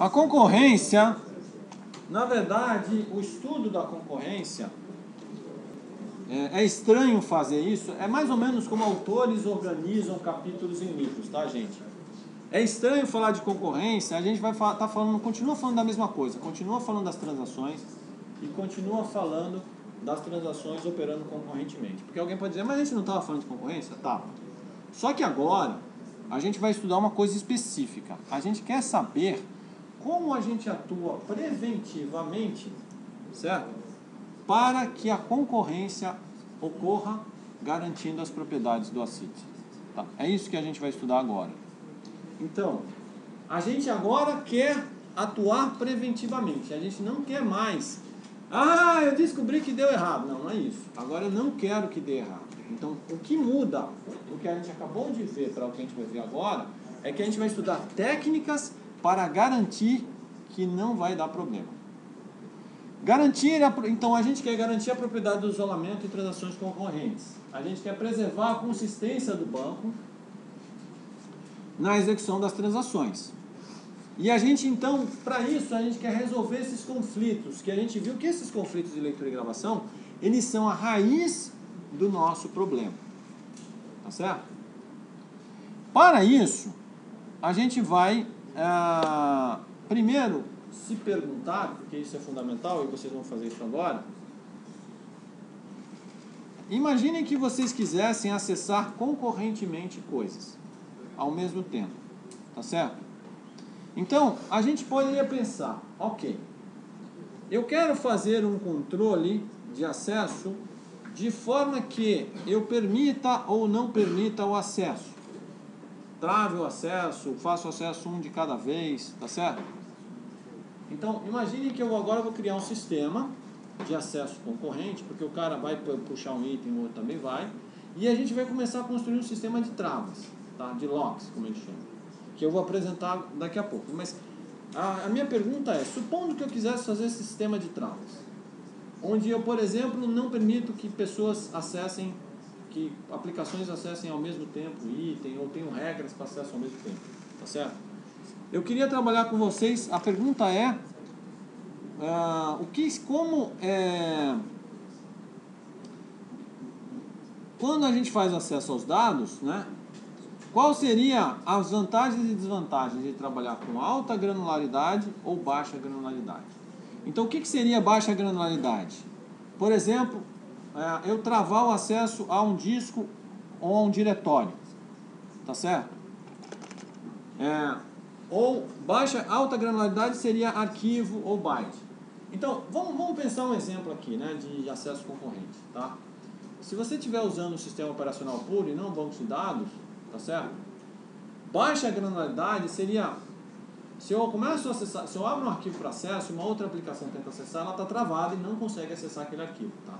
A concorrência, na verdade, o estudo da concorrência é, é, estranho fazer isso. É mais ou menos como autores organizam capítulos em livros, tá, gente? É estranho falar de concorrência. A gente vai estar tá falando, continua falando da mesma coisa, continua falando das transações e continua falando das transações operando concorrentemente. Porque alguém pode dizer, mas a gente não estava falando de concorrência? Tá. Só que agora a gente vai estudar uma coisa específica. A gente quer saber como a gente atua preventivamente, certo? Para que a concorrência ocorra garantindo as propriedades do ACIT. Tá? É isso que a gente vai estudar agora. Então, a gente agora quer atuar preventivamente. A gente não quer mais ah, eu descobri que deu errado. Não, não é isso. Agora eu não quero que dê errado. Então, o que muda, o que a gente acabou de ver para o que a gente vai ver agora, é que a gente vai estudar técnicas para garantir que não vai dar problema. Garantir, a, então a gente quer garantir a propriedade do isolamento e transações concorrentes. A gente quer preservar a consistência do banco na execução das transações. E a gente então, para isso, a gente quer resolver esses conflitos, que a gente viu que esses conflitos de leitura e gravação, eles são a raiz do nosso problema. Tá certo? Para isso, a gente vai ah, primeiro se perguntar, porque isso é fundamental e vocês vão fazer isso agora. Imaginem que vocês quisessem acessar concorrentemente coisas ao mesmo tempo, tá certo? Então, a gente poderia pensar, ok, eu quero fazer um controle de acesso de forma que eu permita ou não permita o acesso. Trave o acesso, faço acesso um de cada vez, tá certo? Então, imagine que eu agora vou criar um sistema de acesso concorrente, porque o cara vai puxar um item, o outro também vai, e a gente vai começar a construir um sistema de travas, tá? de locks, como eles chamam que eu vou apresentar daqui a pouco. Mas a, a minha pergunta é: supondo que eu quisesse fazer esse sistema de travas, onde eu, por exemplo, não permito que pessoas acessem, que aplicações acessem ao mesmo tempo item, ou tenho regras para acesso ao mesmo tempo, tá certo? Eu queria trabalhar com vocês. A pergunta é: uh, o que, como é, quando a gente faz acesso aos dados, né? Qual seria as vantagens e desvantagens de trabalhar com alta granularidade ou baixa granularidade? Então, o que, seria baixa granularidade? Por exemplo, eu travar o acesso a um disco ou a um diretório, tá certo? É, ou baixa, alta granularidade seria arquivo ou byte. Então, vamos, vamos pensar um exemplo aqui, né, de acesso concorrente, tá? Se você estiver usando o sistema operacional puro e não banco de dados, Tá certo? Baixa granularidade seria se eu começo a acessar, se eu abro um arquivo para acesso, uma outra aplicação tenta acessar, ela está travada e não consegue acessar aquele arquivo, tá?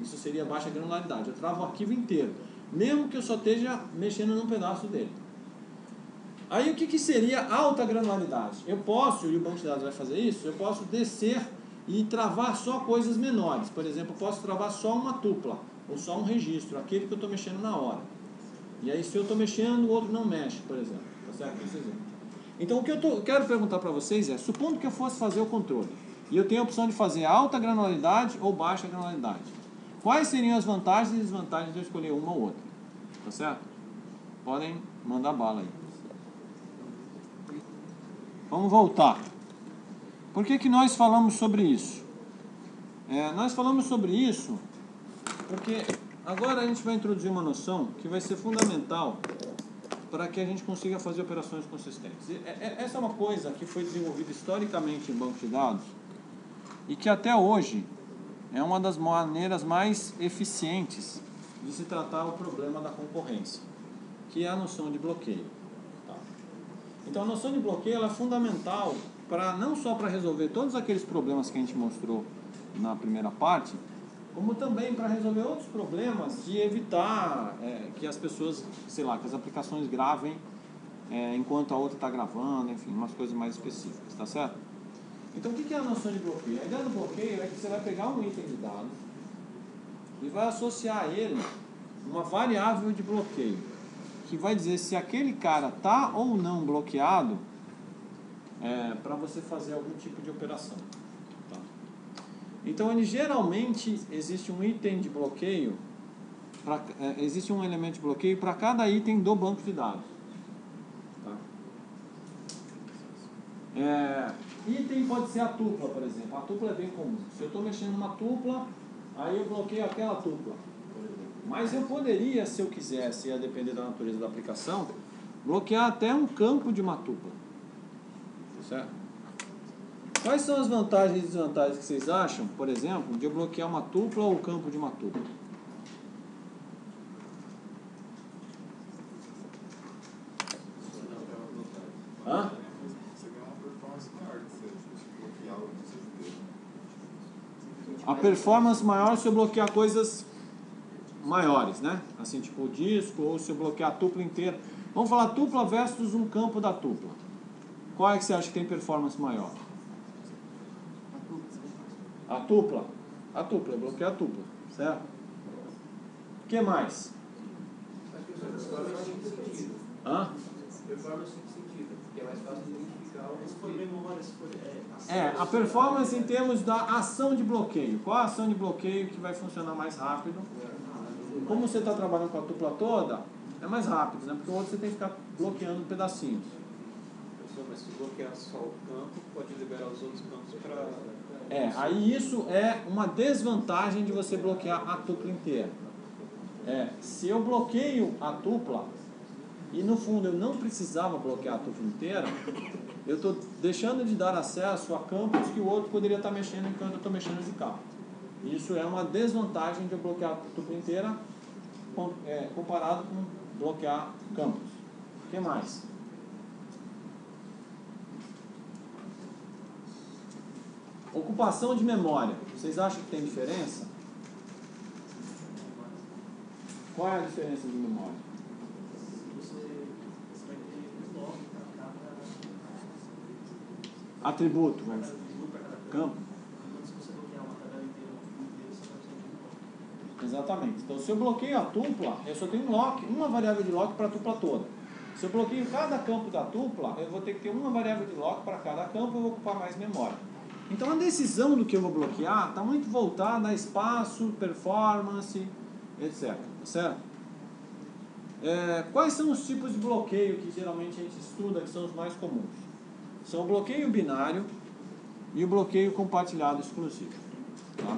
Isso seria baixa granularidade. Eu travo o arquivo inteiro, mesmo que eu só esteja mexendo num pedaço dele. Aí o que, que seria alta granularidade? Eu posso, e o banco de dados vai fazer isso, eu posso descer e travar só coisas menores. Por exemplo, eu posso travar só uma tupla, ou só um registro, aquele que eu estou mexendo na hora. E aí, se eu estou mexendo, o outro não mexe, por exemplo. Tá certo? Então, o que eu tô, quero perguntar para vocês é: supondo que eu fosse fazer o controle, e eu tenho a opção de fazer alta granularidade ou baixa granularidade, quais seriam as vantagens e desvantagens de eu escolher uma ou outra? Tá certo? Podem mandar bala aí. Vamos voltar. Por que, que nós falamos sobre isso? É, nós falamos sobre isso porque Agora a gente vai introduzir uma noção que vai ser fundamental para que a gente consiga fazer operações consistentes. É, é, essa é uma coisa que foi desenvolvida historicamente em banco de dados e que até hoje é uma das maneiras mais eficientes de se tratar o problema da concorrência, que é a noção de bloqueio. Tá? Então a noção de bloqueio é fundamental para não só para resolver todos aqueles problemas que a gente mostrou na primeira parte, como também para resolver outros problemas de evitar é, que as pessoas, sei lá, que as aplicações gravem é, enquanto a outra está gravando, enfim, umas coisas mais específicas, tá certo? Então, o que é a noção de bloqueio? A ideia do bloqueio é que você vai pegar um item de dados e vai associar a ele uma variável de bloqueio, que vai dizer se aquele cara está ou não bloqueado é, para você fazer algum tipo de operação. Tá? Então, ele geralmente existe um item de bloqueio, pra, é, existe um elemento de bloqueio para cada item do banco de dados. É, item pode ser a tupla, por exemplo. A tupla é bem comum. Se eu estou mexendo numa tupla, aí eu bloqueio aquela tupla. Mas eu poderia, se eu quisesse, a depender da natureza da aplicação, bloquear até um campo de uma tupla. Certo? Quais são as vantagens e desvantagens que vocês acham, por exemplo, de eu bloquear uma tupla ou o campo de uma tupla? Hã? A performance maior se eu bloquear coisas maiores, né? Assim, tipo o disco, ou se eu bloquear a tupla inteira. Vamos falar tupla versus um campo da tupla. Qual é que você acha que tem performance maior? A tupla. A tupla, bloqueia a tupla, certo? O que mais? Hã? Performance sentido, porque é mais fácil de É, É, a performance em termos da ação de bloqueio. Qual a ação de bloqueio que vai funcionar mais rápido? Como você está trabalhando com a tupla toda, é mais rápido, né? Porque o outro você tem que ficar bloqueando pedacinhos. Pessoal, mas se bloquear só o campo, pode liberar os outros campos para. É, aí isso é uma desvantagem de você bloquear a tupla inteira. É, se eu bloqueio a tupla e no fundo eu não precisava bloquear a tupla inteira, eu estou deixando de dar acesso a campos que o outro poderia estar mexendo enquanto eu estou mexendo de cá. Isso é uma desvantagem de eu bloquear a tupla inteira é, comparado com bloquear campos. O que mais? Ocupação de memória. Vocês acham que tem diferença? Qual é a diferença de memória? Você, você vai ter um bloco para cada. Atributo, vamos cada atributo para cada campo. Enquanto se você bloquear uma tabela inteira, inteira, você vai precisar de um bloco. Exatamente. Então, se eu bloqueio a tupla, eu só tenho um lock, uma variável de lock para a tupla toda. Se eu bloqueio cada campo da tupla, eu vou ter que ter uma variável de lock para cada campo, eu vou ocupar mais memória. Então, a decisão do que eu vou bloquear está muito voltada a espaço, performance, etc. Tá certo? É, quais são os tipos de bloqueio que geralmente a gente estuda, que são os mais comuns? São o bloqueio binário e o bloqueio compartilhado exclusivo. Tá?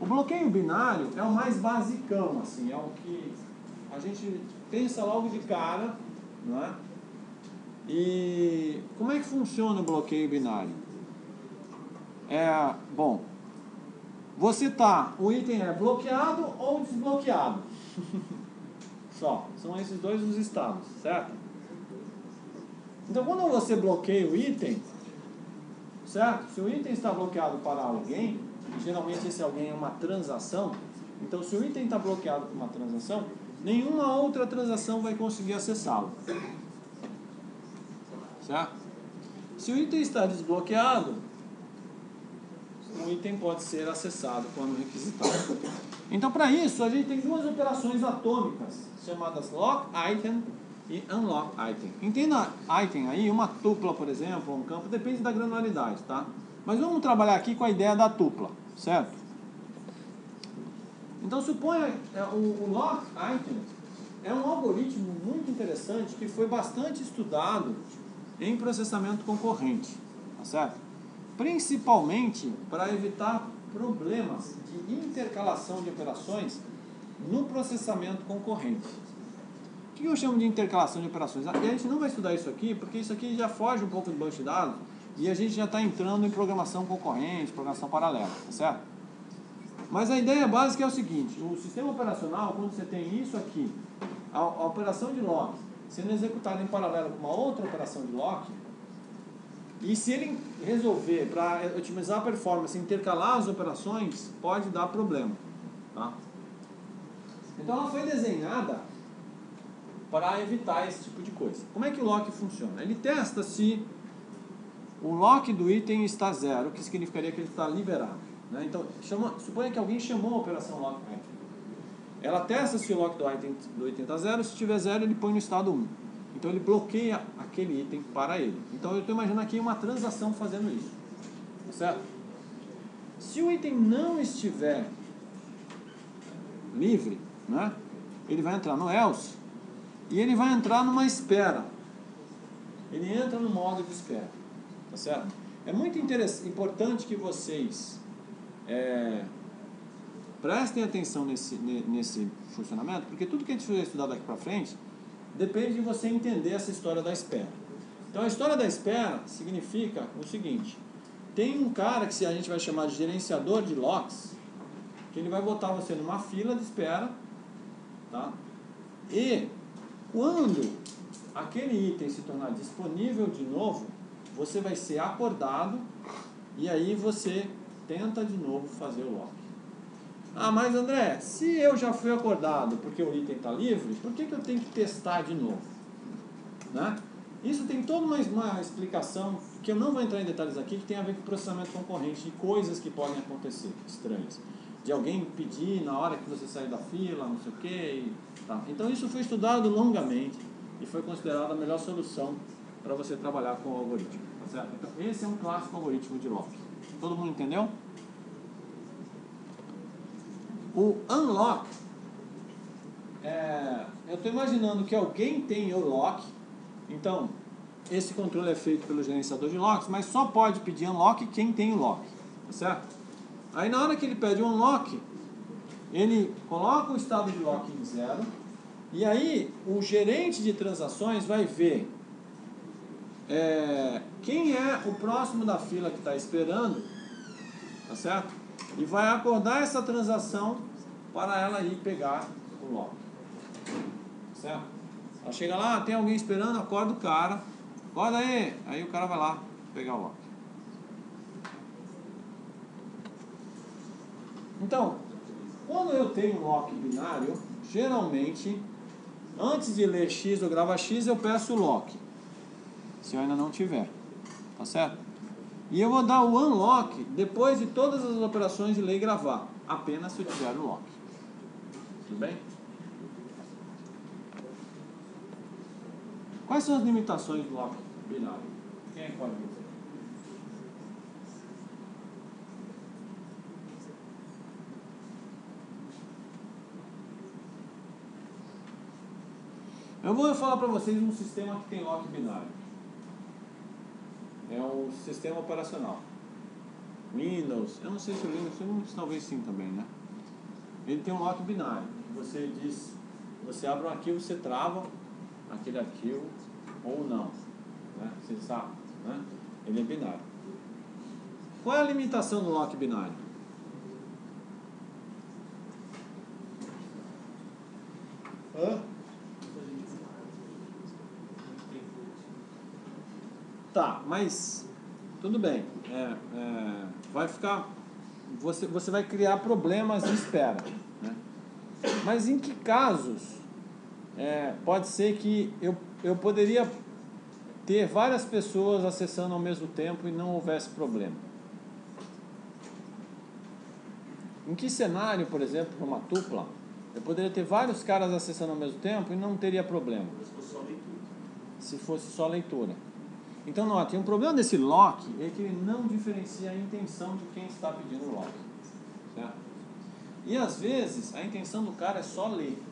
O bloqueio binário é o mais basicão, assim, é o que a gente pensa logo de cara, não é? E como é que funciona o bloqueio binário? É, bom, você tá, o item é bloqueado ou desbloqueado. Só, são esses dois os estados, certo? Então quando você bloqueia o item, certo? Se o item está bloqueado para alguém, geralmente esse alguém é uma transação, então se o item está bloqueado por uma transação, nenhuma outra transação vai conseguir acessá-lo. Certo? Se o item está desbloqueado, o item pode ser acessado quando requisitado. Então, para isso, a gente tem duas operações atômicas, chamadas lock item e unlock item. Entenda item aí, uma tupla, por exemplo, um campo, depende da granularidade, tá? Mas vamos trabalhar aqui com a ideia da tupla, certo? Então, suponha é, o, o lock item é um algoritmo muito interessante que foi bastante estudado em processamento concorrente, tá certo? Principalmente para evitar problemas de intercalação de operações no processamento concorrente. Que eu chamo de intercalação de operações? A gente não vai estudar isso aqui, porque isso aqui já foge um pouco do banco de dados e a gente já está entrando em programação concorrente, programação paralela, tá certo? Mas a ideia básica é o seguinte: o sistema operacional, quando você tem isso aqui, a, a operação de lock sendo executada em paralelo com uma outra operação de lock, e se ele resolver para otimizar a performance, intercalar as operações, pode dar problema. Tá? Então ela foi desenhada para evitar esse tipo de coisa. Como é que o lock funciona? Ele testa se o lock do item está zero, que significaria que ele está liberado. Né? Então, chama, suponha que alguém chamou a operação lock item. Ela testa se o lock do item, do item está zero, se tiver zero, ele põe no estado 1. Então ele bloqueia aquele item para ele. Então eu estou imaginando aqui uma transação fazendo isso. Certo? Se o item não estiver livre, né, ele vai entrar no else e ele vai entrar numa espera. Ele entra no modo de espera. Tá certo? É muito importante que vocês é, prestem atenção nesse, nesse funcionamento, porque tudo que a gente for estudar daqui para frente depende de você entender essa história da espera. Então a história da espera significa o seguinte: tem um cara que a gente vai chamar de gerenciador de locks, que ele vai botar você numa fila de espera, tá? E quando aquele item se tornar disponível de novo, você vai ser acordado e aí você tenta de novo fazer o lock. Ah, mas André, se eu já fui acordado porque o item está livre, por que, que eu tenho que testar de novo? Né? Isso tem toda uma, uma explicação que eu não vou entrar em detalhes aqui, que tem a ver com processamento concorrente e coisas que podem acontecer estranhas. De alguém pedir na hora que você sair da fila, não sei o quê. Tá. Então isso foi estudado longamente e foi considerado a melhor solução para você trabalhar com o algoritmo. Tá certo? Então, esse é um clássico algoritmo de lock. Todo mundo entendeu? O unlock, é, eu estou imaginando que alguém tem o lock, então esse controle é feito pelo gerenciador de locks, mas só pode pedir unlock quem tem o lock, tá certo? Aí na hora que ele pede o unlock, ele coloca o estado de lock em zero, e aí o gerente de transações vai ver é, quem é o próximo da fila que está esperando, tá certo? E vai acordar essa transação para ela ir pegar o lock. Tá certo? Ela chega lá, tem alguém esperando, acorda o cara, acorda aí, aí o cara vai lá pegar o lock. Então, quando eu tenho um lock binário, geralmente, antes de ler X ou gravar X, eu peço o lock se eu ainda não tiver. Tá certo? E eu vou dar o unlock depois de todas as operações de ler e gravar, apenas se eu tiver o lock. Tudo bem? Quais são as limitações do lock binário? Quem é que pode dizer? Eu vou falar para vocês um sistema que tem lock binário é o sistema operacional. Windows, eu não sei se o Linux talvez sim também, né? Ele tem um lock binário. Você diz, você abre um arquivo, você trava aquele arquivo ou não. Né? Você sabe, né? Ele é binário. Qual é a limitação do lock binário? Hã? Tá, mas tudo bem. É, é, vai ficar. Você, você vai criar problemas de espera. Né? Mas em que casos é, pode ser que eu, eu poderia ter várias pessoas acessando ao mesmo tempo e não houvesse problema? Em que cenário, por exemplo, uma tupla, eu poderia ter vários caras acessando ao mesmo tempo e não teria problema? Se fosse só leitura. Se fosse só leitura. Então, note, um problema desse lock é que ele não diferencia a intenção de quem está pedindo o lock. Certo? E às vezes a intenção do cara é só ler.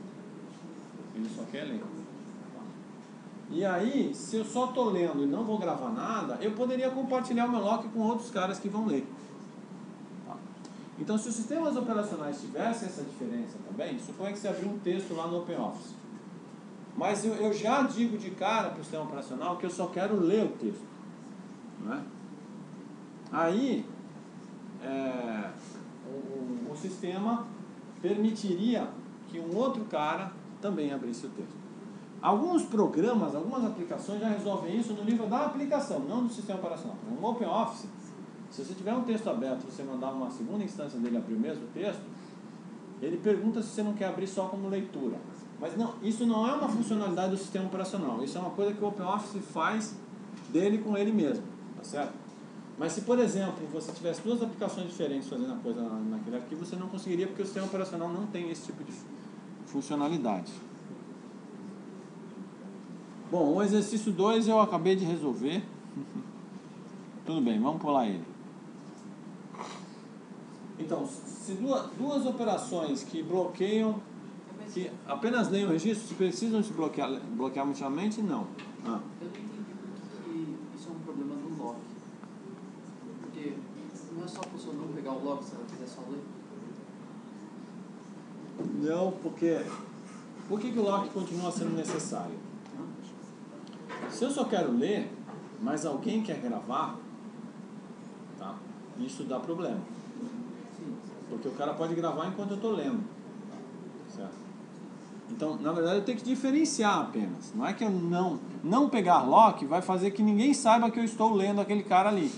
Ele só quer ler. E aí, se eu só estou lendo e não vou gravar nada, eu poderia compartilhar o meu lock com outros caras que vão ler. Então, se os sistemas operacionais tivessem essa diferença também, suponha que você abriu um texto lá no OpenOffice. Mas eu, eu já digo de cara para o sistema operacional que eu só quero ler o texto. Não é? Aí, é, o, o sistema permitiria que um outro cara também abrisse o texto. Alguns programas, algumas aplicações já resolvem isso no nível da aplicação, não do sistema operacional. Um OpenOffice, se você tiver um texto aberto você mandar uma segunda instância dele abrir o mesmo texto, ele pergunta se você não quer abrir só como leitura. Mas não, isso não é uma funcionalidade do sistema operacional. Isso é uma coisa que o OpenOffice faz dele com ele mesmo, tá certo? Mas se, por exemplo, você tivesse duas aplicações diferentes fazendo a coisa naquele arquivo, você não conseguiria porque o sistema operacional não tem esse tipo de funcionalidade. Bom, o exercício 2 eu acabei de resolver. Tudo bem, vamos pular ele. Então, se duas, duas operações que bloqueiam, que apenas leem o registro, se precisam se bloquear, bloquear mutuamente, não. Ah. Eu não entendi por que isso é um problema do lock. Porque não é só a pessoa não pegar o lock se ela quiser só ler. Não, porque. Por que, que o lock continua sendo necessário? Se eu só quero ler, mas alguém quer gravar, tá? isso dá problema. Porque o cara pode gravar enquanto eu estou lendo. Certo? Então, na verdade, eu tenho que diferenciar apenas. Não é que eu não, não pegar lock vai fazer que ninguém saiba que eu estou lendo aquele cara ali.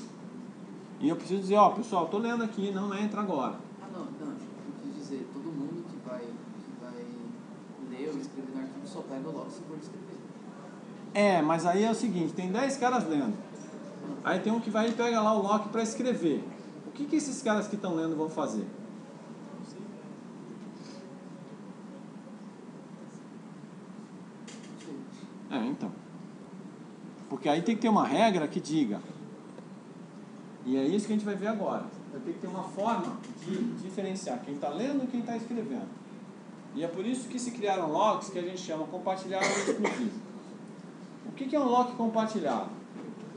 E eu preciso dizer, ó, pessoal, estou lendo aqui, não entra agora. Ah, não, não. Eu quis dizer, todo mundo que vai, que vai ler ou escrever no arquivo só pega o lock se for escrever. É, mas aí é o seguinte, tem 10 caras lendo. Aí tem um que vai e pega lá o lock para escrever. O que, que esses caras que estão lendo vão fazer? Não sei. É, então. Porque aí tem que ter uma regra que diga. E é isso que a gente vai ver agora. Eu tenho que ter uma forma de diferenciar quem está lendo e quem está escrevendo. E é por isso que se criaram locks que a gente chama compartilhado e exclusivo. O que é um lock compartilhado?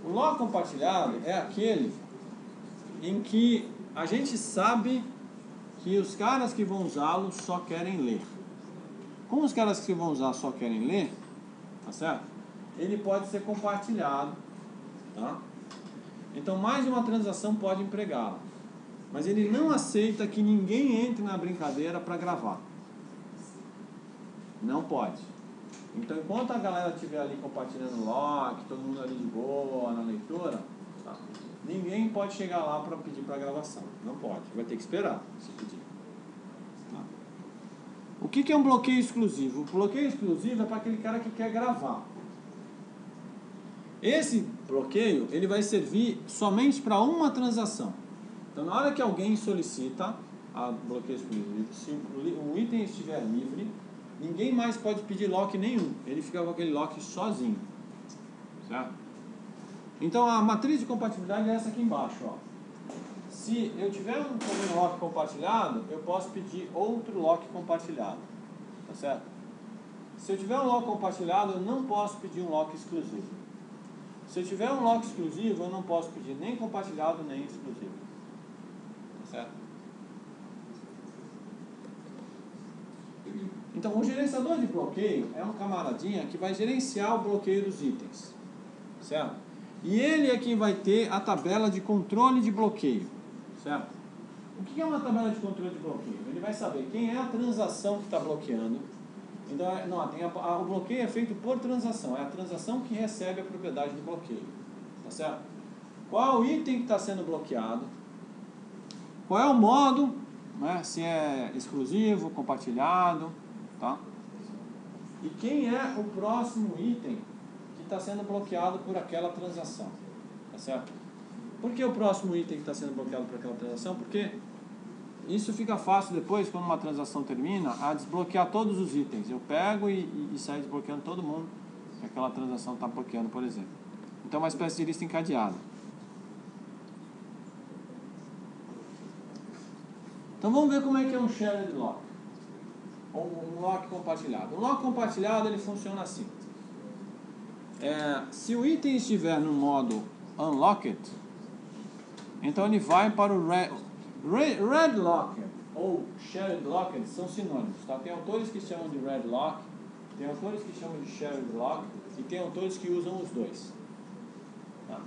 O lock compartilhado é aquele em que a gente sabe que os caras que vão usá-lo só querem ler. Como os caras que vão usar só querem ler, tá certo? Ele pode ser compartilhado, tá? Então mais de uma transação pode empregá-lo. Mas ele não aceita que ninguém entre na brincadeira para gravar. Não pode. Então enquanto a galera estiver ali compartilhando log, todo mundo ali de boa na leitura, tá? ninguém pode chegar lá para pedir para gravação. Não pode. Vai ter que esperar se pedir. O que, que é um bloqueio exclusivo? O bloqueio exclusivo é para aquele cara que quer gravar. Esse bloqueio ele vai servir somente para uma transação. Então, na hora que alguém solicita a bloqueio exclusivo, se o item estiver livre, ninguém mais pode pedir lock nenhum. Ele fica com aquele lock sozinho. Certo? Então, a matriz de compatibilidade é essa aqui embaixo. Ó. Se eu tiver um, lock compartilhado, eu posso pedir outro lock compartilhado. Tá certo? Se eu tiver um lock compartilhado, eu não posso pedir um lock exclusivo. Se eu tiver um lock exclusivo, eu não posso pedir nem compartilhado nem exclusivo. Tá certo? Então, o gerenciador de bloqueio é um camaradinha que vai gerenciar o bloqueio dos itens. Certo? E ele é quem vai ter a tabela de controle de bloqueio. Certo? O que é uma tabela de controle de bloqueio? Ele vai saber quem é a transação que está bloqueando. Então, é- não, tem a- a- o bloqueio é feito por transação. É a transação que recebe a propriedade do bloqueio. Tá certo? Qual item que está sendo bloqueado? Qual é o modo? Né? Se é exclusivo, compartilhado. Tá? E quem é o próximo item que está sendo bloqueado por aquela transação? Tá certo? Por que o próximo item que está sendo bloqueado por aquela transação? Porque isso fica fácil depois, quando uma transação termina, a desbloquear todos os itens. Eu pego e, e, e saio desbloqueando todo mundo que aquela transação está bloqueando, por exemplo. Então é uma espécie de lista encadeada. Então vamos ver como é que é um shared lock. Ou um lock compartilhado. Um lock compartilhado ele funciona assim. É, se o item estiver no modo unlocked, então ele vai para o red, red, locked ou shared locked são sinônimos. Tá? Tem autores que chamam de red lock, tem autores que chamam de shared lock e tem autores que usam os dois. Tá?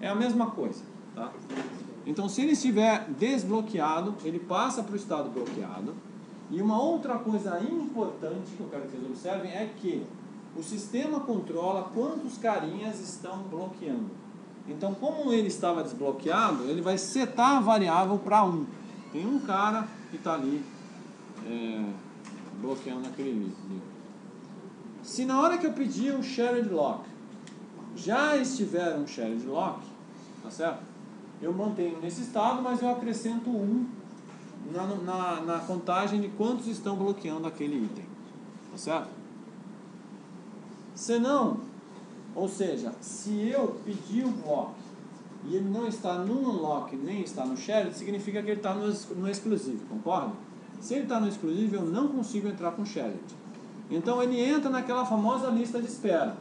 É a mesma coisa. Tá? Então, se ele estiver desbloqueado, ele passa para o estado bloqueado. E uma outra coisa importante que eu quero que vocês observem é que o sistema controla quantos carinhas estão bloqueando. Então, como ele estava desbloqueado, ele vai setar a variável para 1. Tem um cara que está ali é, bloqueando aquele livro. Se na hora que eu pedir um shared lock já estiver um shared lock, tá certo? Eu mantenho nesse estado, mas eu acrescento 1 na, na, na contagem de quantos estão bloqueando aquele item. Tá certo? Senão, Ou seja, se eu pedir o block e ele não está no unlock nem está no shared, significa que ele está no, no exclusivo, concorda? Se ele está no exclusivo, eu não consigo entrar com shared. Então ele entra naquela famosa lista de espera,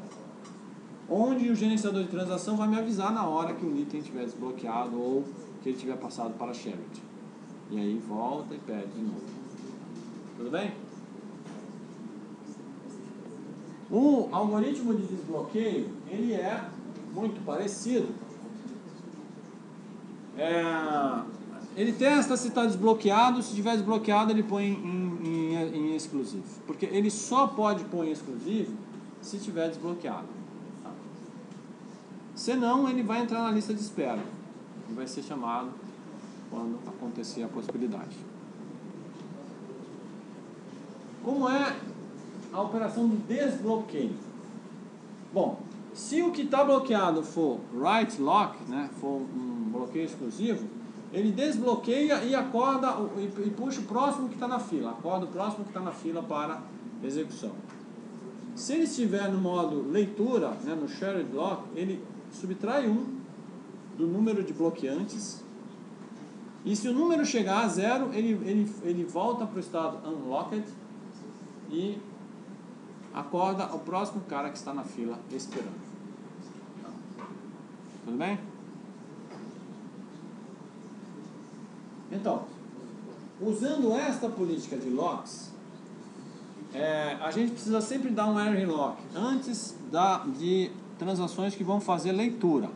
onde o gerenciador de transação vai me avisar na hora que o item estiver desbloqueado ou que ele tiver passado para shared. E aí volta e pede de novo. Tudo bem? O algoritmo de desbloqueio, ele é muito parecido. É, ele testa se está desbloqueado, se estiver desbloqueado ele põe em, em, em, exclusivo. Porque ele só pode pôr em exclusivo se estiver desbloqueado. Senão ele vai entrar na lista de espera. E vai ser chamado quando acontecer a possibilidade. Como é a operação de desbloqueio. Bom, se o que está bloqueado for write lock, né, for um bloqueio exclusivo, ele desbloqueia e acorda e puxa o próximo que está na fila, acorda o próximo que está na fila para execução. Se ele estiver no modo leitura, né, no shared lock, ele subtrai um do número de bloqueantes e se o número chegar a zero, ele, ele, ele volta para o estado unlocked e acorda o próximo cara que está na fila esperando. Tudo bem? Então, usando esta política de locks, é, a gente precisa sempre dar um array lock antes da, de transações que vão fazer leitura,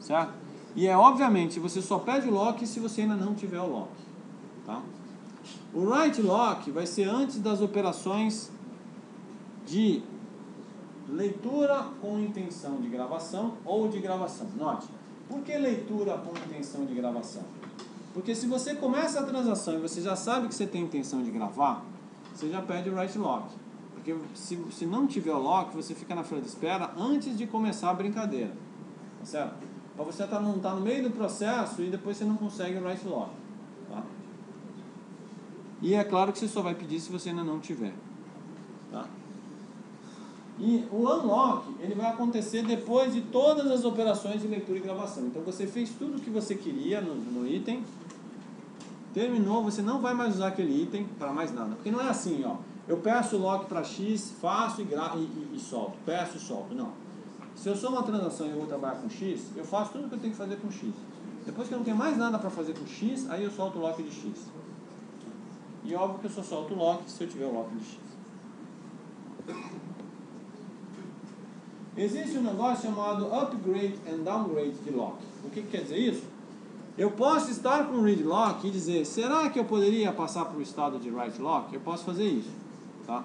certo? E é obviamente você só pede o lock se você ainda não tiver o lock, tá? O write lock vai ser antes das operações de leitura com intenção de gravação ou de gravação. Note, por que leitura com intenção de gravação? Porque se você começa a transação e você já sabe que você tem intenção de gravar, você já pede o write lock. Porque se, se não tiver o lock, você fica na fila de espera antes de começar a brincadeira. Tá certo? Para você tá, estar tá no meio do processo e depois você não consegue o write lock. Tá? E é claro que você só vai pedir se você ainda não tiver. Tá? E o unlock ele vai acontecer depois de todas as operações de leitura e gravação. Então você fez tudo o que você queria no, no item, terminou, você não vai mais usar aquele item para mais nada. Porque não é assim, ó. Eu peço o lock para X, faço e, gra e, e, e, solto. Peço e solto. Não. Se eu sou uma transação e eu vou trabalhar com X, eu faço tudo o que eu tenho que fazer com X. Depois que eu não tenho mais nada para fazer com X, aí eu solto o lock de X. E óbvio que eu só solto o lock se eu tiver o lock de X. Existe um negócio chamado upgrade and downgrade de lock. O que, que quer dizer isso? Eu posso estar com read lock e dizer, será que eu poderia passar para o estado de write lock? Eu posso fazer isso. Tá?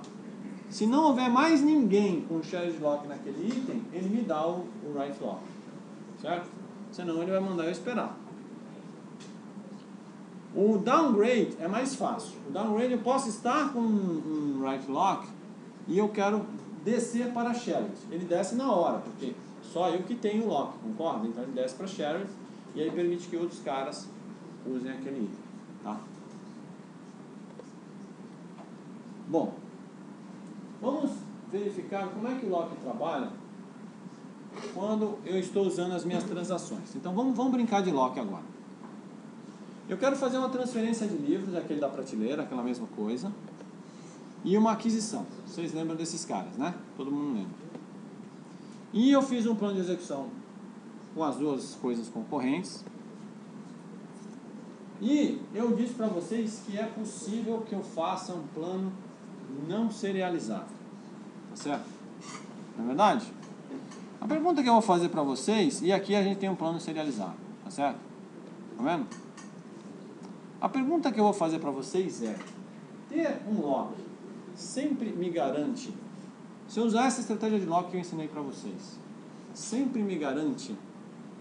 Se não houver mais ninguém com shared lock naquele item, ele me dá o, o write lock. Certo? Senão ele vai mandar eu esperar. O downgrade é mais fácil. O downgrade eu posso estar com um, um write lock e eu quero descer para shared. Ele desce na hora, porque só eu que tenho o lock, concorda? Então ele desce para shared e aí permite que outros caras usem aquele item. Tá? Bom, vamos verificar como é que o lock trabalha quando eu estou usando as minhas transações. Então vamos, vamos brincar de lock agora. Eu quero fazer uma transferência de livros, aquele da prateleira, aquela mesma coisa e uma aquisição. Vocês lembram desses caras, né? Todo mundo lembra. E eu fiz um plano de execução com as duas coisas concorrentes. E eu disse para vocês que é possível que eu faça um plano não serializado. Tá certo? Não é verdade? A pergunta que eu vou fazer para vocês, e aqui a gente tem um plano serializado, tá certo? Tá vendo? A pergunta que eu vou fazer para vocês é: ter um log sempre me garante, se eu usar essa estratégia de lock que eu ensinei para vocês, sempre me garante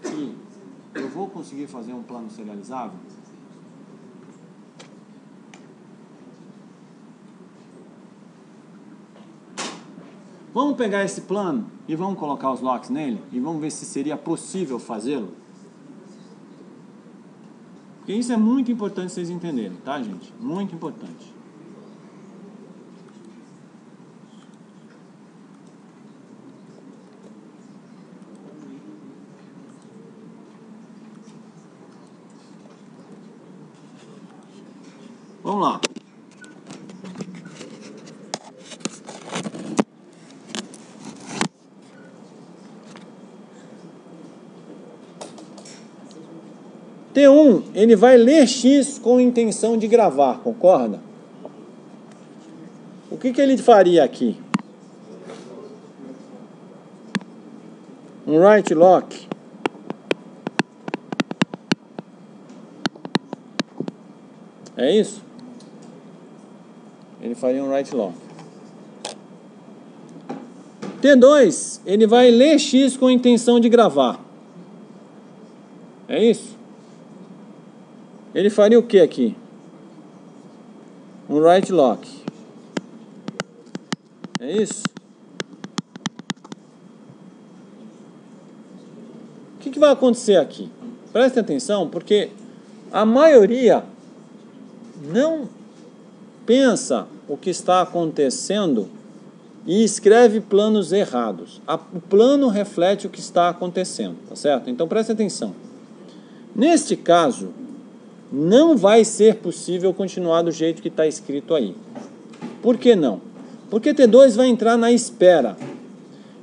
que eu vou conseguir fazer um plano serializável? Vamos pegar esse plano e vamos colocar os locks nele e vamos ver se seria possível fazê-lo. Porque isso é muito importante vocês entenderem, tá, gente? Muito importante. Vamos lá. T1, ele vai ler X com intenção de gravar, concorda? O que, que ele faria aqui? Um write lock. É isso? Ele faria um write lock. T2, ele vai ler X com intenção de gravar. É isso? Ele faria o que aqui? Um write lock. É isso? O que, que vai acontecer aqui? Preste atenção, porque a maioria não pensa o que está acontecendo e escreve planos errados. O plano reflete o que está acontecendo, tá certo? Então preste atenção. Neste caso, não vai ser possível continuar do jeito que está escrito aí. Por que não? Porque T2 vai entrar na espera.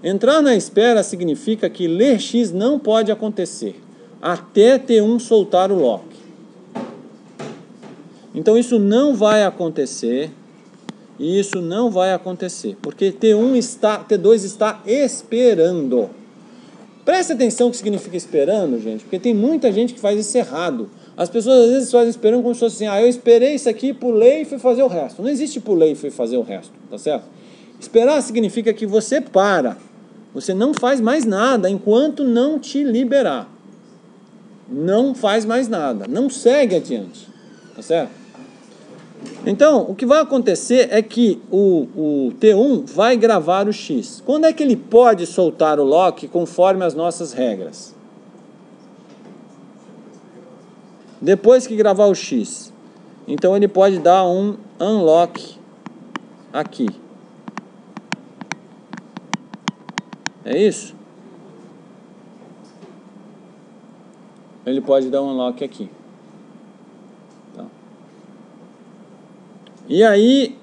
Entrar na espera significa que ler X não pode acontecer até T1 soltar o lock. Então isso não vai acontecer. E isso não vai acontecer, porque T1 está, T2 está esperando. Preste atenção o que significa esperando, gente, porque tem muita gente que faz isso errado. As pessoas às vezes fazem esperando como se fosse assim, ah, eu esperei isso aqui, pulei e fui fazer o resto. Não existe pulei e fui fazer o resto, tá certo? Esperar significa que você para, você não faz mais nada enquanto não te liberar. Não faz mais nada, não segue adiante, tá certo? Então, o que vai acontecer é que o, o T1 vai gravar o X. Quando é que ele pode soltar o lock conforme as nossas regras? Depois que gravar o X, então ele pode dar um unlock aqui. É isso? Ele pode dar um unlock aqui. Tá. E aí,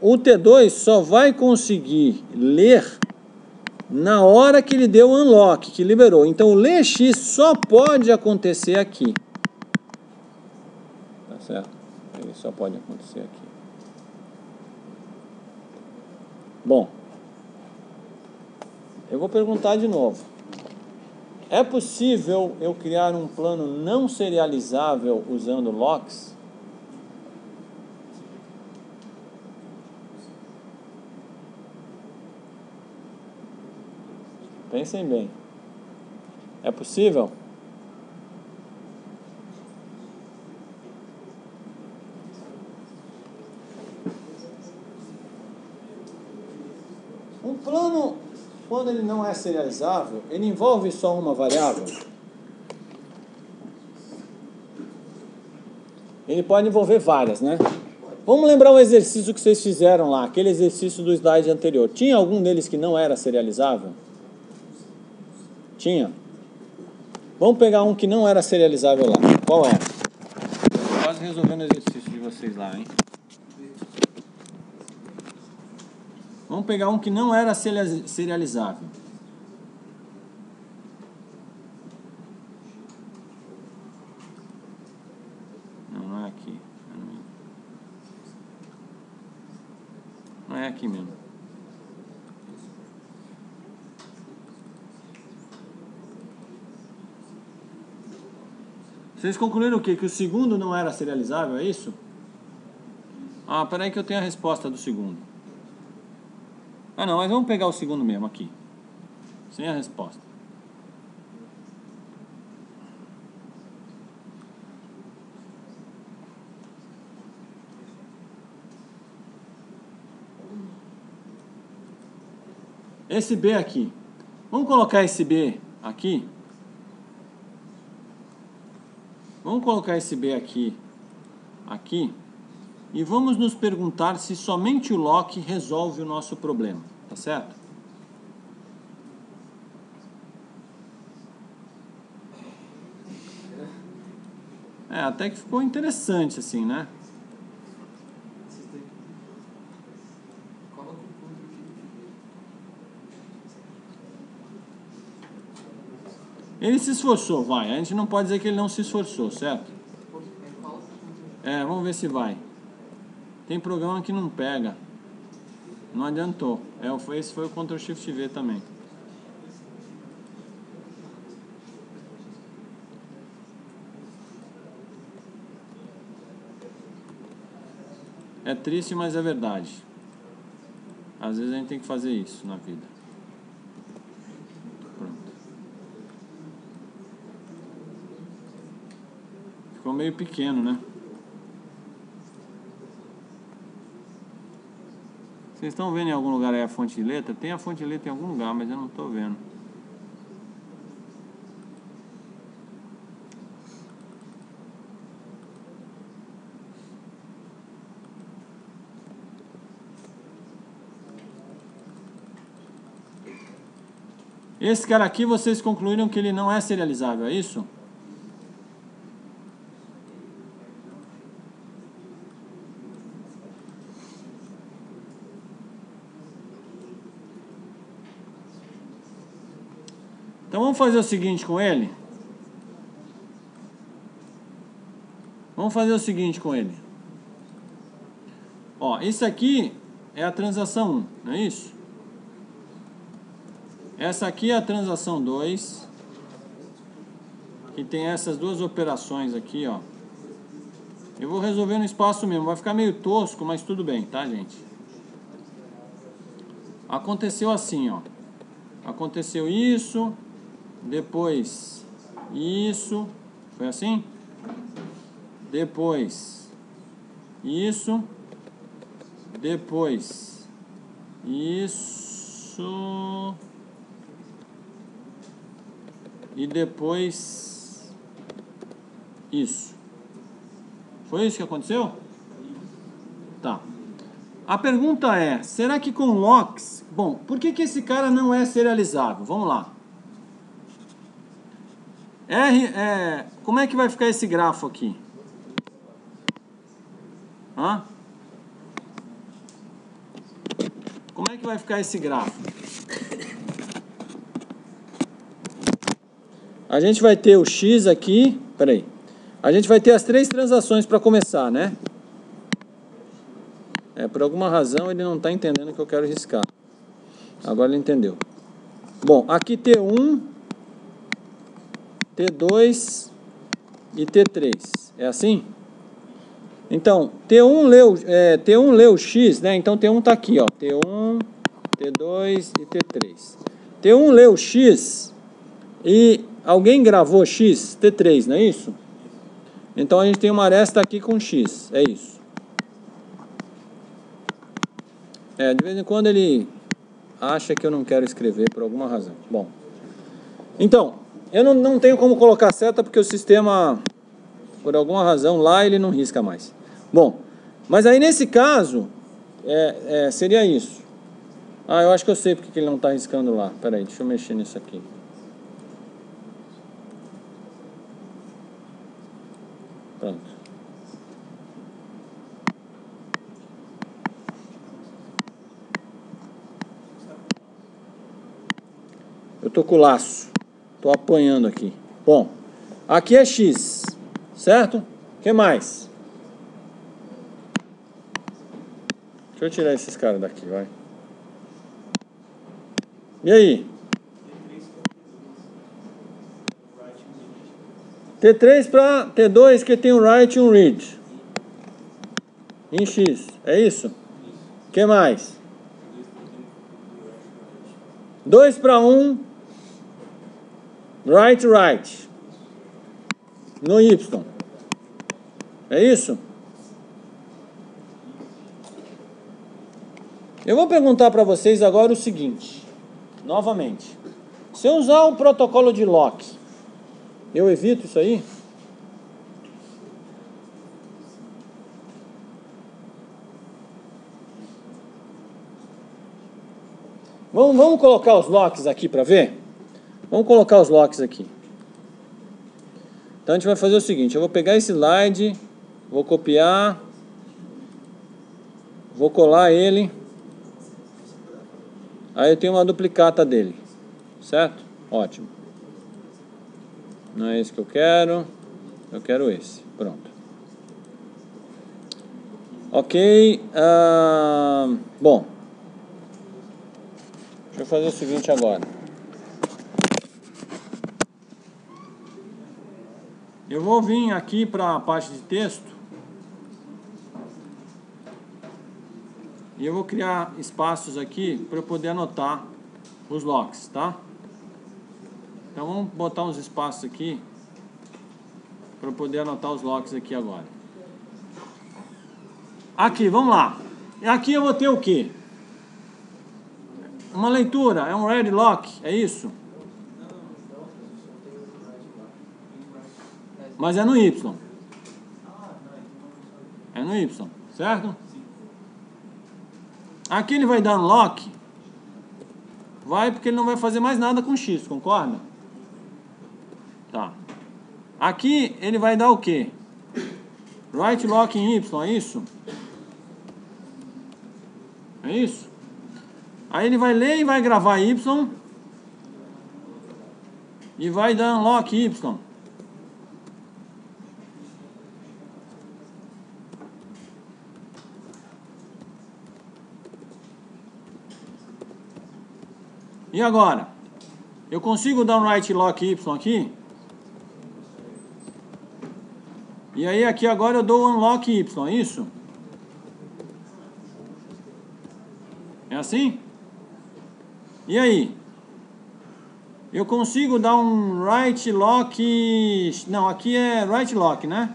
o T2 só vai conseguir ler na hora que ele deu o unlock, que liberou. Então, o ler X só pode acontecer aqui certo? Ele só pode acontecer aqui. Bom, eu vou perguntar de novo. É possível eu criar um plano não serializável usando locks? Pensem bem. É possível? plano, quando ele não é serializável, ele envolve só uma variável? Ele pode envolver várias, né? Vamos lembrar o exercício que vocês fizeram lá, aquele exercício do slide anterior. Tinha algum deles que não era serializável? Tinha. Vamos pegar um que não era serializável lá. Qual era? Quase resolvendo o exercício de vocês lá, hein? Vamos pegar um que não era serializável. Não, não é aqui. Não é aqui mesmo. Vocês concluíram o quê? Que o segundo não era serializável, é isso? Ah, peraí que eu tenho a resposta do segundo. Ah não, mas vamos pegar o segundo mesmo aqui. Sem a resposta. Esse B aqui. Vamos colocar esse B aqui. Vamos colocar esse B aqui, aqui e vamos nos perguntar se somente o Locke resolve o nosso problema, tá certo? É, até que ficou interessante assim, né? Ele se esforçou, vai. A gente não pode dizer que ele não se esforçou, certo? É, vamos ver se vai. Tem programa que não pega. Não adiantou. É, esse foi o Ctrl Shift V também. É triste, mas é verdade. Às vezes a gente tem que fazer isso na vida. Pronto. Ficou meio pequeno, né? Vocês estão vendo em algum lugar aí a fonte de letra? Tem a fonte de letra em algum lugar, mas eu não estou vendo. Esse cara aqui, vocês concluíram que ele não é serializável, é isso? Então vamos fazer o seguinte com ele. Vamos fazer o seguinte com ele. Ó, isso aqui é a transação 1, não é isso? Essa aqui é a transação 2. Que tem essas duas operações aqui, ó. Eu vou resolver no espaço mesmo. Vai ficar meio tosco, mas tudo bem, tá, gente? Aconteceu assim, ó. Aconteceu isso, depois isso, foi assim? Depois isso, depois isso e depois isso. Foi isso que aconteceu? Tá. A pergunta é, será que com locks... Bom, por que, que esse cara não é serializável? Vamos lá. R, é, como é que vai ficar esse grafo aqui? Hã? Como é que vai ficar esse grafo? A gente vai ter o X aqui, peraí. A gente vai ter as três transações para começar, né? É, por alguma razão ele não está entendendo que eu quero riscar. Agora ele entendeu. Bom, aqui T1, T2 e T3. É assim? Então, T1 leu, é, T1 leu X, né? Então T1 está aqui, ó. T1, T2 e T3. T1 leu X e alguém gravou X, T3, não é isso? Então a gente tem uma aresta aqui com X, é isso. É, de vez em quando ele acha que eu não quero escrever por alguma razão. Bom, então, eu não, não tenho como colocar seta porque o sistema, por alguma razão, lá ele não risca mais. Bom, mas aí nesse caso, é, é, seria isso. Ah, eu acho que eu sei porque que ele não está riscando lá. Peraí, deixa eu mexer nisso aqui. Pronto. Eu tô com o laço. Tô apanhando aqui. Bom, aqui é X, certo? O que mais? Deixa eu tirar esses caras daqui, vai. E aí? T3 para T2 que tem um write e um read. Em X, é isso? O que mais? 2 para 1, write, write. No Y. É isso? Eu vou perguntar para vocês agora o seguinte, novamente. Se eu usar o protocolo de lock, eu evito isso aí? Vamos, vamos colocar os locks aqui para ver? Vamos colocar os locks aqui. Então a gente vai fazer o seguinte, eu vou pegar esse slide, vou copiar, vou colar ele, aí eu tenho uma duplicata dele, certo? Ótimo. Não é esse que eu quero. Eu quero esse. Pronto. Ok. ah, bom. Deixa eu fazer o seguinte agora. Eu vou vir aqui para a parte de texto. E eu vou criar espaços aqui para eu poder anotar os locks, tá? Então vamos botar uns espaços aqui para eu poder anotar os locks aqui agora. Aqui, vamos lá. Aqui eu vou ter o quê? Uma leitura, é um red lock, é isso? Mas é no Y. É no Y, certo? Aqui ele vai dar unlock. Vai porque ele não vai fazer mais nada com X, concorda? Tá. Aqui ele vai dar o quê? Right lock em Y, é isso? É isso? Aí ele vai ler e vai gravar Y. E vai dar unlock Y. E agora? Eu consigo dar um right lock Y aqui? E aí aqui agora eu dou um unlock Y, é isso? É assim? E aí? Eu consigo dar um right lock... Não, aqui é right lock, né?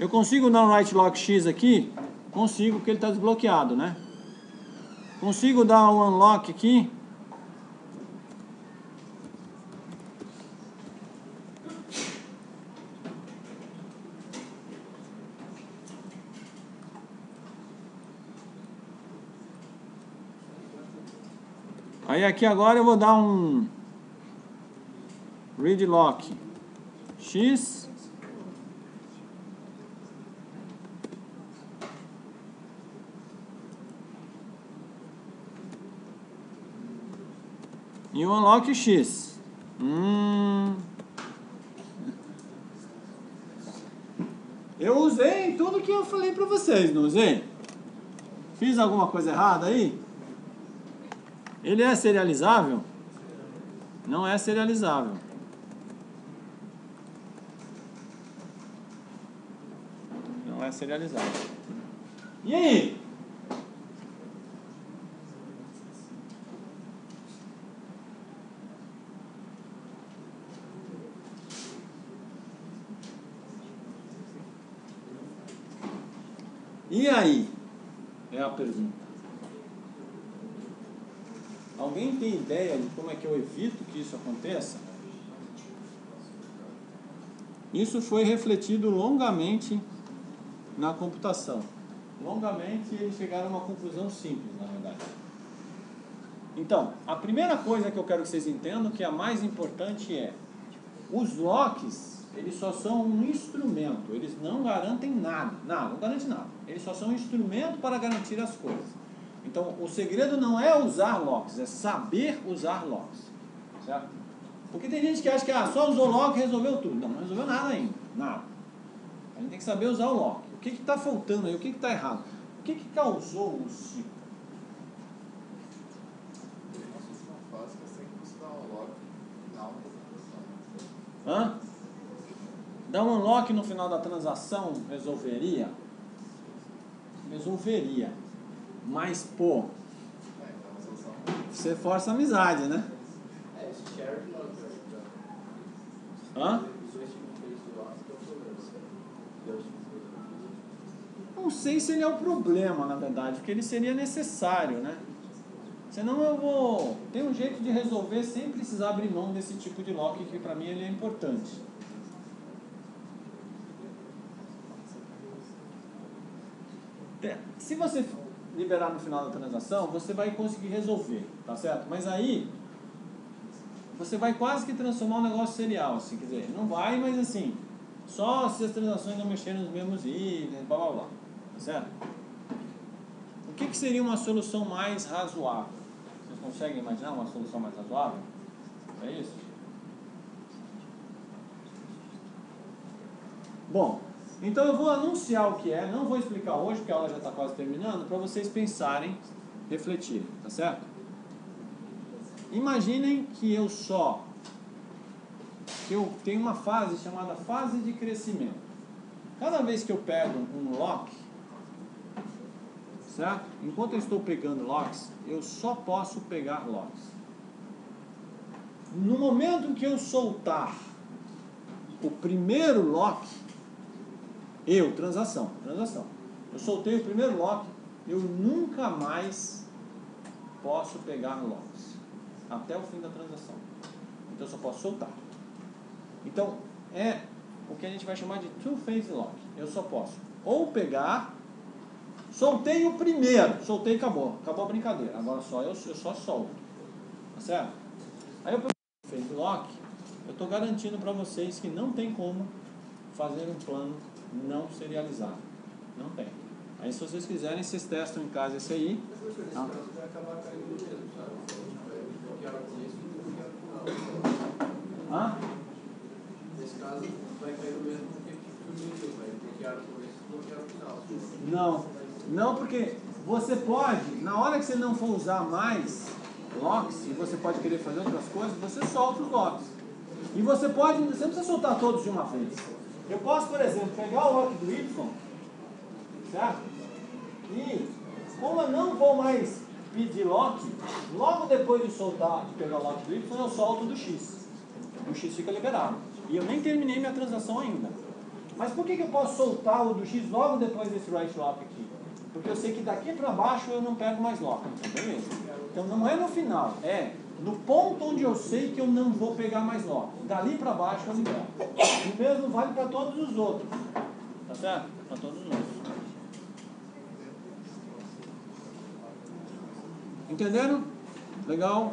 Eu consigo dar um right lock X aqui? Consigo, porque ele está desbloqueado, né? Consigo dar um unlock aqui? Aí aqui agora eu vou dar um read lock x e um unlock x. Hum. Eu usei tudo que eu falei para vocês, não usei? Fiz alguma coisa errada aí? Ele é serializável? Não é serializável. Não é serializável. E aí? E aí? É a pergunta. Alguém tem ideia de como é que eu evito que isso aconteça? Isso foi refletido longamente na computação. Longamente eles chegaram a uma conclusão simples, na verdade. Então, a primeira coisa que eu quero que vocês entendam, que é a mais importante é, os locks, eles só são um instrumento, eles não garantem nada, nada, não garante nada. Eles só são um instrumento para garantir as coisas. Então, o segredo não é usar locks, é saber usar locks. Certo? Porque tem gente que acha que ah, só usou lock e resolveu tudo. Não, não resolveu nada ainda. Nada. A gente tem que saber usar o lock. O que está faltando aí? O que está errado? O que, que causou o ciclo? Hã? Dar um unlock no final da transação resolveria? Resolveria. Mas, pô, você força a amizade, né? Hã? Não sei se ele é o problema, na verdade, porque ele seria necessário, né? Senão eu vou. Tem um jeito de resolver sem precisar abrir mão desse tipo de lock que para mim ele é importante. Se você liberar no final da transação, você vai conseguir resolver, tá certo? Mas aí você vai quase que transformar um negócio serial, assim, quer dizer, não vai, mas assim, só se as transações não mexerem nos mesmos itens, blá blá blá, tá certo? O que, que seria uma solução mais razoável? Vocês conseguem imaginar uma solução mais razoável? É isso? Bom, então eu vou anunciar o que é, não vou explicar hoje, porque a aula já está quase terminando, para vocês pensarem, refletirem, tá certo? Imaginem que eu só que eu tenho uma fase chamada fase de crescimento. Cada vez que eu pego um lock, certo? Enquanto eu estou pegando locks, eu só posso pegar locks. No momento que eu soltar o primeiro lock, eu, transação, transação. Eu soltei o primeiro lock, eu nunca mais posso pegar locks até o fim da transação. Então eu só posso soltar. Então é o que a gente vai chamar de two-phase lock. Eu só posso ou pegar, soltei o primeiro, soltei e acabou, acabou a brincadeira. Agora só eu, eu só solto, tá certo? Aí eu phase lock, eu estou garantindo para vocês que não tem como fazer um plano não serializado. Não tem. Aí se vocês quiserem, vocês testam em casa esse aí. Não. Hã? Nesse caso, vai cair no mesmo que o início, vai bloquear o começo e bloquear o final. Não, não porque você pode, na hora que você não for usar mais locks, e você pode querer fazer outras coisas, você solta os locks. E você pode, você não precisa soltar todos de uma vez. Eu posso, por exemplo, pegar o lock do Y, certo? E como eu não vou mais pedir lock, logo depois de soltar, de pegar o lock do Y, eu solto do X. O X fica liberado. E eu nem terminei minha transação ainda. Mas por que, que eu posso soltar o do X logo depois desse right lock aqui? Porque eu sei que daqui para baixo eu não pego mais lock. Então, beleza. Então não é no final, é no ponto onde eu sei que eu não vou pegar mais lock. Dali para baixo eu libero. O mesmo vale para todos os outros. Tá certo? Para todos os outros. Entenderam? Legal?